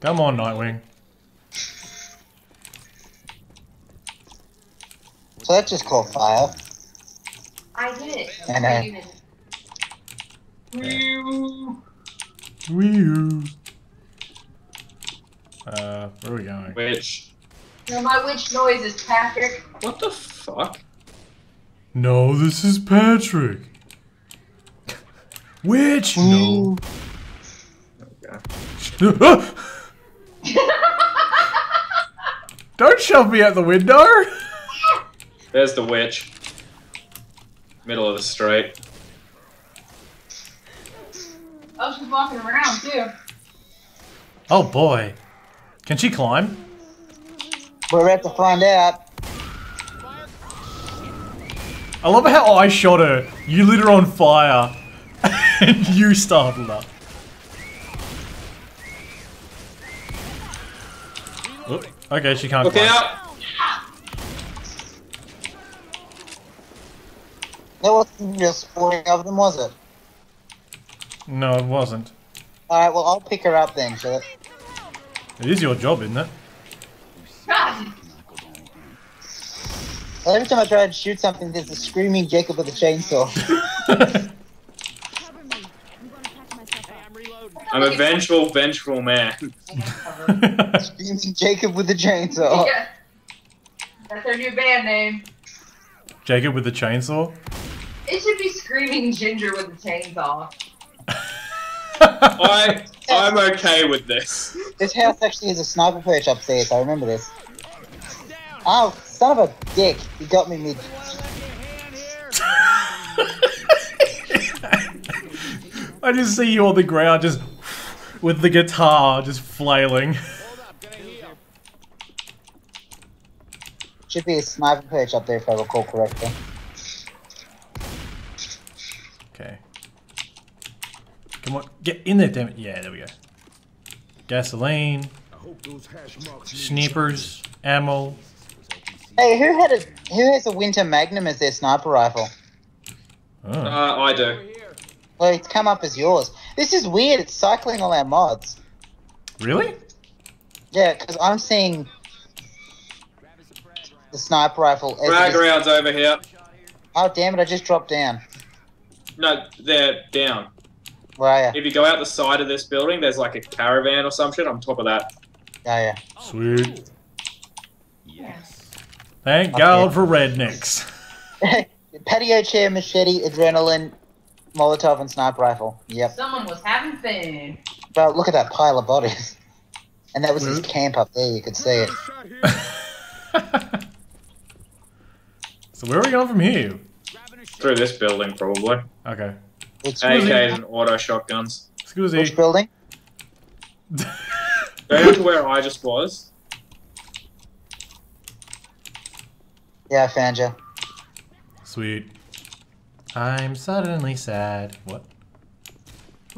Come on, Nightwing. So that just caught fire. I did it. I know. You Wee Uh, where are we going? Witch. No, my witch noise is Patrick. What the fuck? No, this is Patrick. Witch? No. Okay. Don't shove me out the window. There's the witch. Middle of the street. Oh, she's walking around too. Oh boy. Can she climb? We're about to find out. I love how I shot her. You lit her on fire. and you startled her. Oop, Okay, she can't Look climb. out! That wasn't real sporting of them, was it? No, it wasn't. Alright, well, I'll pick her up then, shall it? It is your job, isn't it? God. Well, every time I try to shoot something, there's a screaming Jacob with a chainsaw. Cover me. I'm gonna catch myself up. I'm a vengeful, vengeful man. screaming Jacob with the chainsaw. Yeah. That's their new band name. Jacob with the chainsaw. It should be Screaming Ginger with the chainsaw. I I'm okay with this. This house actually has a sniper perch upstairs, I remember this. Oh, son of a dick. He got me mid. I just see you on the ground, just with the guitar, just flailing. Should be a sniper perch up there if I recall correctly. Okay. Come on, get in there, damn it. Yeah, there we go. Gasoline, snipers, ammo. Hey, who had a who has a winter magnum as their sniper rifle? Oh. Uh, I do. Well, it's come up as yours. This is weird. It's cycling all our mods. Really? Yeah, because I'm seeing the sniper rifle. As Frag it is- rounds over here. oh damn it! I just dropped down. No, they're down. Where are you? If you go out the side of this building, there's like a caravan or some shit on top of that. Oh yeah. Sweet. Yes. Thank Okay. God for rednecks. Patio chair, machete, adrenaline, Molotov, and sniper rifle. Yep. Someone was having fun. But look at that pile of bodies. And that was his camp up there. You could see it. so where are we going from here? Through this building, probably. Okay. Which, AKs and auto shotguns. which building? Go to where I just was. Yeah, I found you. Sweet. I'm suddenly sad. What?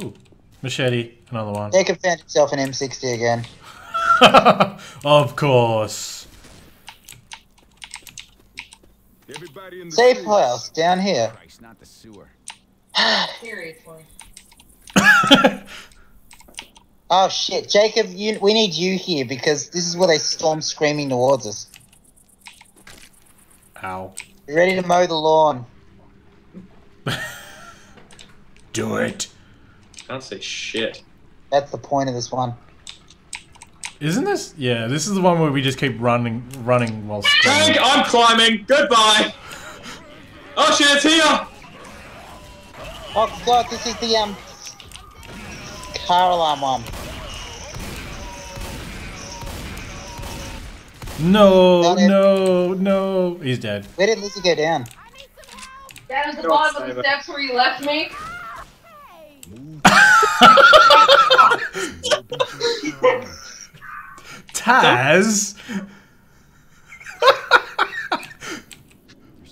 Ooh. Machete. Another one. Jacob found himself an M60 again. of course. Everybody in the Safe streets. house down here. Christ, not the sewer. Seriously. Oh shit, Jacob, you, we need you here because this is where they storm screaming towards us. Ow. You ready to mow the lawn? Do it. Can't say shit. That's the point of this one. Isn't this? Yeah, this is the one where we just keep running, running while Tank, screaming. I'm climbing. Goodbye. Oh shit, it's here. Oh god, this is the um car alarm one. No, no, no. He's dead. Where did Lizzie go down? That was the bottom of the steps where you left me. Taz.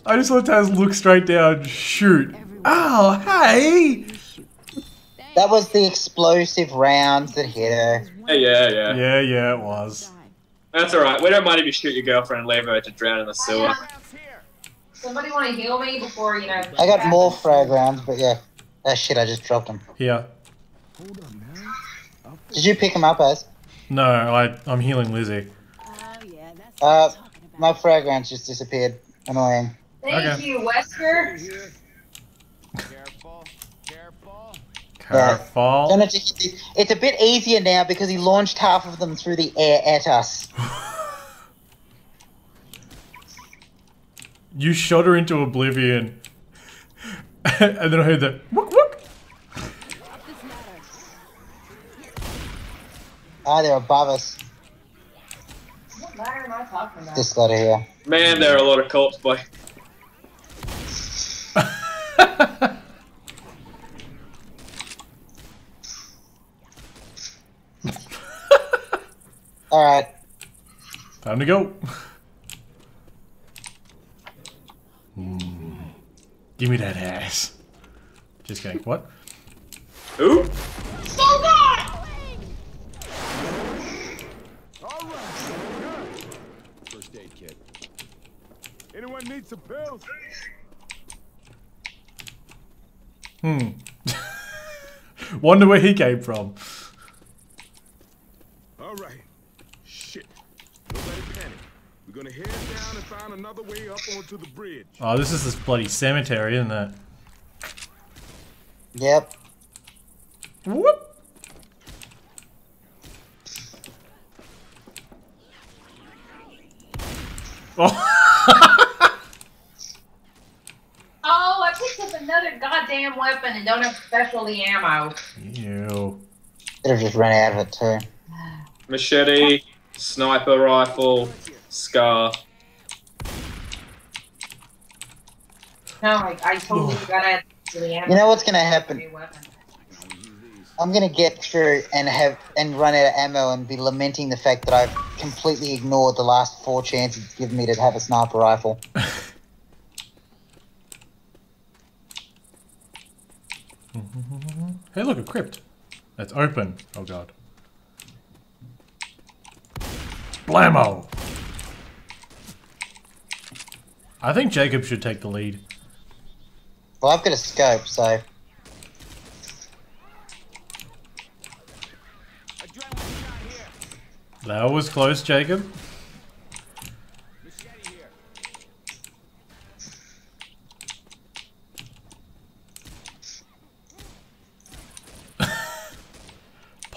I just saw Taz look straight down, shoot. Oh, hey. That was the explosive rounds that hit her. Yeah, yeah, yeah. Yeah, yeah, it was. That's alright. We don't mind if you shoot your girlfriend and leave her to drown in the sewer. Somebody want to heal me before you know? I got more frag rounds, but yeah. That shit, I just dropped them. Here. Did you pick him up, Az? No, I, I'm healing Lizzie. Oh yeah, that's Uh, what I'm talking about. My frag rounds just disappeared. Annoying. Thank Okay. you, Wesker. Careful. Careful. Careful. Don't have to hit the- It's a bit easier now because he launched half of them through the air at us. You shot her into oblivion. and then I heard the whook whook. This matter. Ah, they're above us. What ladder am I talking about? This ladder here. Man, there are a lot of corpse boy. Alright. Time to go. Mm. Give me that ass. Just kidding. What? Ooh. All right. First aid kit. Anyone need some pills? Hmm. Wonder where he came from. All right. Shit. Nobody panic. We're gonna head down and find another way up onto the bridge. Oh, this is this bloody cemetery, isn't it? Yep. Whoop. Oh. Oh, I picked up another goddamn weapon and don't have specialty ammo. Ew. Could have just run out of it too. Machete, sniper rifle, scar. No, I, I totally forgot I had ammo. You know what's gonna happen? I'm gonna get through and have and run out of ammo and be lamenting the fact that I've completely ignored the last four chances given me to have a sniper rifle. Hey, look, a crypt. That's open. Oh god. Blammo! I think Jacob should take the lead. Well, I've got a scope, so Adrenaline shot here. That was close, Jacob.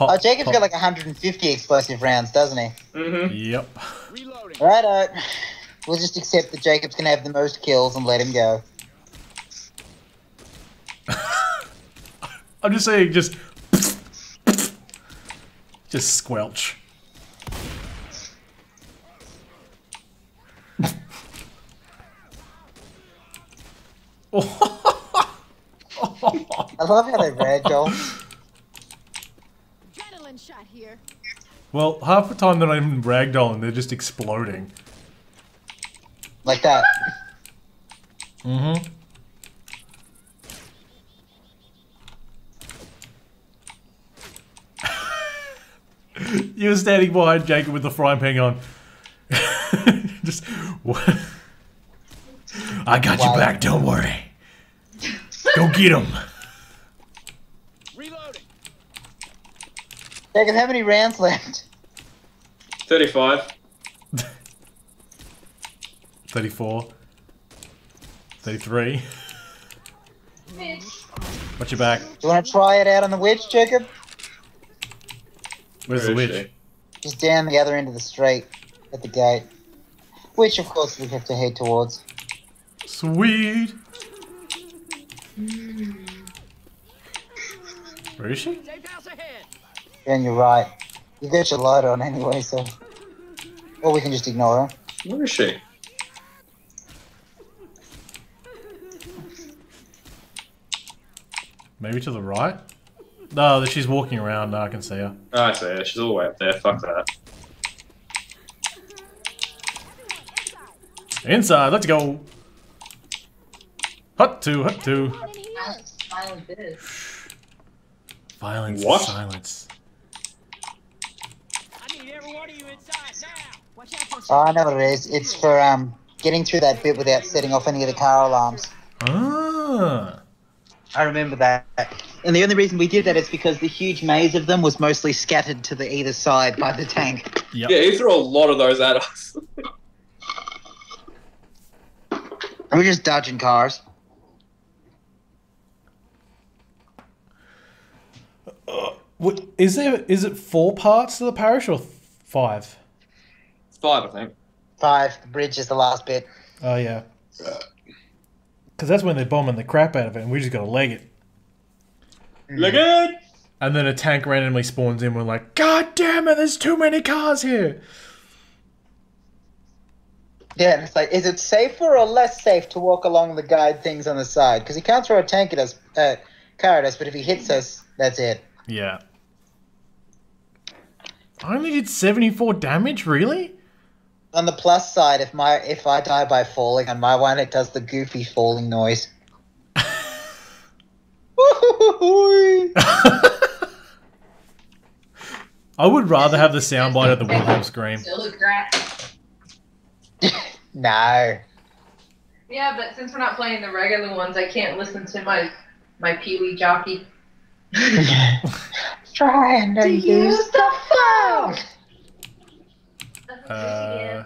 Pop, oh, Jacob's pop. got like 150 explosive rounds, doesn't he? Mm-hmm. Yep. Reloading. Righto. We'll just accept that Jacob's gonna have the most kills and let him go. I'm just saying, just. Just squelch. I love how they ragdoll. Adrenaline shot here. Well, half the time they're not even ragdolling, they're just exploding. like that. Mm-hmm. you were standing behind Jacob with the frying pan on. just what? I got Wow. your back. Don't worry. Go get him. Reloading. Jacob, how many rounds left? 35. 34. 33. Bitch. Watch your back. Do you want to try it out on the wedge, Jacob? Where's Where the is witch? Just down the other end of the street at the gate. Which, of course, we have to head towards. Sweet. Where is she? Safe house ahead. And you're right. You got your light on anyway, so. Or we can just ignore her. Where is she? Maybe to the right? No, she's walking around. No, I can see her. Oh, I see her. She's all the way up there. Fuck that. Inside, let's go. Hut two, hut two. Silent bitch. Violence What? silence. I need every one of you inside now. Watch out for Oh, I know what it is. It's for um getting through that bit without setting off any of the car alarms. Ah. I remember that. And the only reason we did that is because the huge maze of them was mostly scattered to the either side by the tank. Yep. Yeah, he threw a lot of those at us. We're just dodging cars. What, is there? Is it four parts to the parish or five? It's five, I think. Five. The bridge is the last bit. Oh yeah. Because that's when they're bombing the crap out of it, and we just gotta leg it. Look at And then a tank randomly spawns in. We're like, God damn it! There's too many cars here. Yeah, and it's like, is it safer or less safe to walk along the guide things on the side? Because he can't throw a tank at us, uh, car at us, but if he hits us, that's it. Yeah. I only did 74 damage, really? On the plus side, if my if I die by falling on my one, it does the goofy falling noise. I would rather have the soundbite of the Wilhelm scream. No. Yeah, but since we're not playing the regular ones, I can't listen to my my Pee Wee jockey. Try and use the phone. Uh,